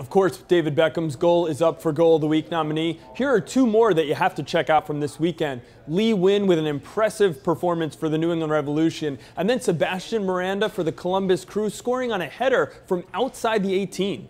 Of course, David Beckham's goal is up for Goal of the Week nominee. Here are two more that you have to check out from this weekend. Lee Nguyen with an impressive performance for the New England Revolution, and then Sebastian Miranda for the Columbus Crew scoring on a header from outside the 18.